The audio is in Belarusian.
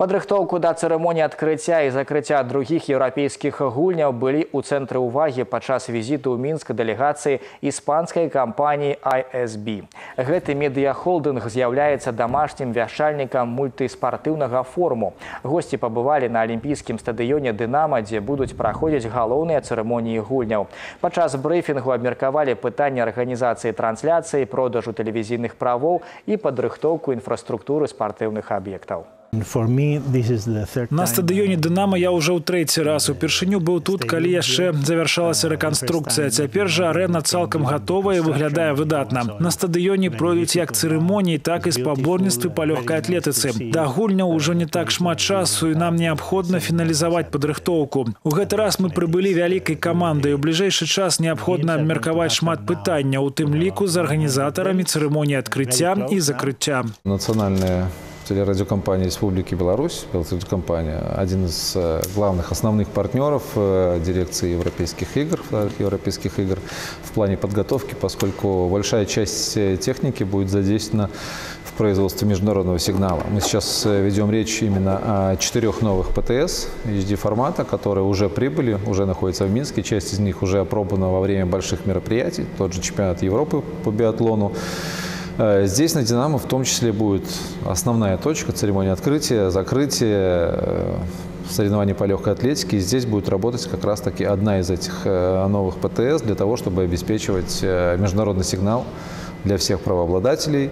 Падрыхтоўку да цырымоніі адкрыцця і закрыцця другіх еўрапейскіх гульняў былі ў цэнтры ўвагі падчас візіту ў мінск дэлегацыі іспанскай кампаніі ISB. Гэты медыяхолдынг з'яўляецца дамашнім вяшальнікам мультыспартыўнага форуму. Госці пабывалі на алімпійскім стадыёне дынама, дзе будуць праходзіць галоўныя цырымоніі гульняў. Падчас брыфінгу абмеркавалі пытанне арганізацыі трансляцыі, продажу тэлевізійных правоў і падрыхтоўку інфраструктуры спартыўных аб'ектаў. На стадыёне дынама я ўжо ў трэці раз. Упершыню быў тут калі яшчэ завяршалася рэканструкцыя цяпер жа арэна цалкам гатовая і выглядае выдатна на стадыёне пройдуць як цырымоніі так і спаборніцтвы па лёгкай атлетыцы да гульняў ужо не так шмат часу і нам неабходна фіналізаваць падрыхтоўку у гэты раз мы прыбылі вялікай камандай у бліжэйшы час неабходна абмеркаваць шмат пытанняў у тым ліку з арганізатарамі цырымоніі адкрыцця і закрыцця нацыянальная телерадиокомпания Республики Беларусь, Белтелерадиокомпания, один из э, главных основных партнеров э, дирекции европейских игр, европейских игр в плане подготовки, поскольку большая часть э, техники будет задействована в производстве международного сигнала. Мы сейчас ведем речь именно о четырех новых ПТС HD формата, которые уже прибыли, уже находятся в Минске. Часть из них уже опробована во время больших мероприятий, тот же чемпионат Европы по биатлону. Э, здесь на «Динамо» в том числе будет основная точка церемонии открытия, закрытия, э, соревнований по легкой атлетике. И здесь будет работать как раз-таки одна из этих э, новых ПТС для того, чтобы обеспечивать международный сигнал для всех правообладателей.